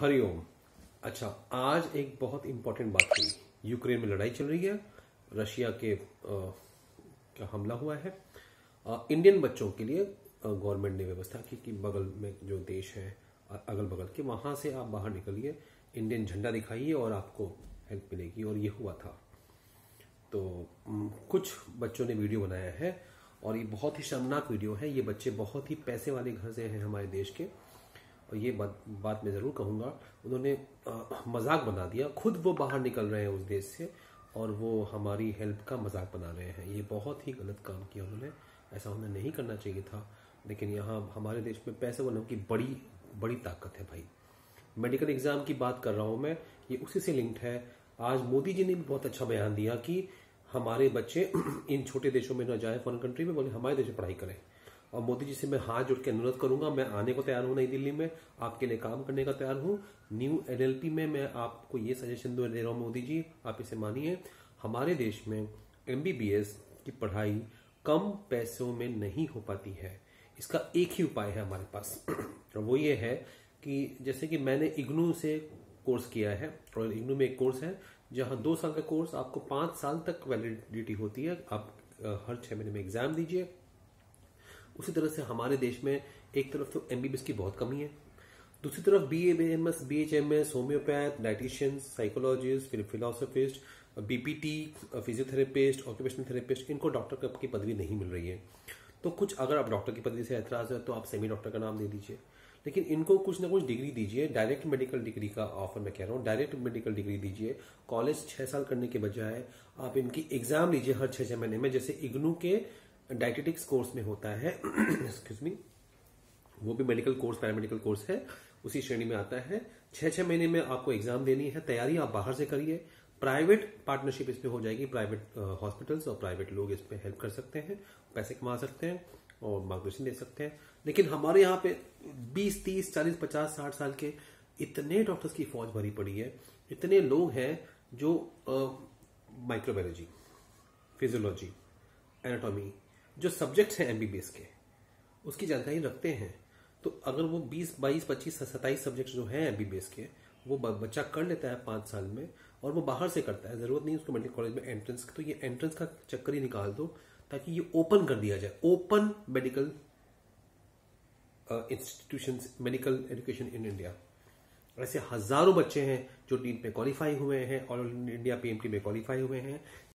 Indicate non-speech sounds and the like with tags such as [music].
हरिओम अच्छा आज एक बहुत इंपॉर्टेंट बात हुई। यूक्रेन में लड़ाई चल रही है। रशिया के अ, का हमला हुआ है? अ, इंडियन बच्चों के लिए गवर्नमेंट ने व्यवस्था की कि बगल में जो देश है अगल बगल के वहाँ से आप बाहर निकलिए। इंडियन झंडा दिखाइए और आपको हेल्प मिलेगी। और ये हुआ था। तो कुछ बच्चों ने वीडियो बनाया है। और ये बहुत ही शर्मनाक वीडियो है। ये बच्चे बहुत ही पैसे वाले घर से हैं हमारे देश के। और ये बात बात मैं ज़रूर कहूँगा, उन्होंने मज़ाक बना दिया। खुद वो बाहर निकल रहे हैं उस देश से और वो हमारी हेल्प का मज़ाक बना रहे हैं। ये बहुत ही गलत काम किया उन्होंने। ऐसा उन्हें नहीं करना चाहिए था। लेकिन यहाँ हमारे देश में पैसे वालों की बड़ी बड़ी ताकत है भाई। मेडिकल एग्ज़ाम की बात कर रहा हूँ मैं। ये उसी से लिंक्ड है। आज मोदी जी ने भी बहुत अच्छा बयान दिया कि हमारे बच्चे [clears throat] इन छोटे देशों में ना जाए फॉरन कंट्री में, बोले हमारे देश में पढ़ाई करें। और मोदी जी से मैं हाथ जोड़ के अनुरोध करूँगा, मैं आने को तैयार हूँ नई दिल्ली में, आपके लिए काम करने का तैयार हूँ। न्यू एनएलपी में मैं आपको ये सजेशन दे रहा हूँ मोदी जी, आप इसे मानिए। हमारे देश में एमबीबीएस की पढ़ाई कम पैसों में नहीं हो पाती है। इसका एक ही उपाय है हमारे पास। [clears throat] और वो ये है कि जैसे कि मैंने इग्नू से कोर्स किया है और इग्नू में एक कोर्स है, जहाँ दो साल का कोर्स, आपको पाँच साल तक वैलिडिटी होती है। आप हर छह महीने में एग्ज़ाम दीजिए। उसी तरह से हमारे देश में एक तरफ़ तो एमबीबीएस की बहुत कमी है, दूसरी तरफ़ B M S B H M S homeopath dietitian psychologist, फिर philosophist BPT physiotherapist, occupational therapist, इनको डॉक्टर की पदवी नहीं मिल रही है। तो कुछ अगर आप डॉक्टर की पदवी से ऐतराज है तो आप सेमी डॉक्टर का नाम दे दीजिए। लेकिन इनको कुछ ना कुछ डिग्री दीजिए, डायरेक्ट मेडिकल डिग्री का ऑफ़र मैं कह रहा हूँ, डायरेक्ट मेडिकल डिग्री दीजिए, कॉलेज छह साल करने के बजाय आप इनकी एग्ज़ाम लीजिए हर छह छह महीने में, जैसे इग्नू के डायटेटिक्स कोर्स में होता है एक्सक्यूज मी वो भी मेडिकल कोर्स पैरामेडिकल कोर्स है, उसी श्रेणी में आता है। छह छह महीने में आपको एग्ज़ाम देनी है, तैयारी आप बाहर से करिए। प्राइवेट पार्टनरशिप इसमें हो जाएगी प्राइवेट हॉस्पिटल्स और प्राइवेट लोग इसमें हेल्प कर सकते हैं, पैसे कमा सकते हैं और मार्गदर्शन दे सकते हैं। लेकिन हमारे यहाँ पे 20 30 40 50 60 साल के इतने डॉक्टर्स की फौज भरी पड़ी है, इतने लोग हैं जो माइक्रोबायोलॉजी फिजियोलॉजी एनाटॉमी जो सब्जेक्ट्स हैं एमबीबीएस के, उसकी जानकारी रखते हैं तो अगर वो 20 22 25 27 सब्जेक्ट जो हैं एमबीबीएस के, वो बच्चा कर लेता है पाँच साल में और वो बाहर से करता है। ज़रूरत नहीं उसको मेडिकल कॉलेज में एंट्रेंस तो ये एंट्रेंस का चक्कर ही निकाल दो, ताकि ये ओपन कर दिया जाए। Open medical institution medical education in India ऐसे हज़ारों बच्चे हैं जो नीट में क्वालिफाई हुए हैं ऑल इंडिया पीएमटी में क्वालिफाई हुए हैं।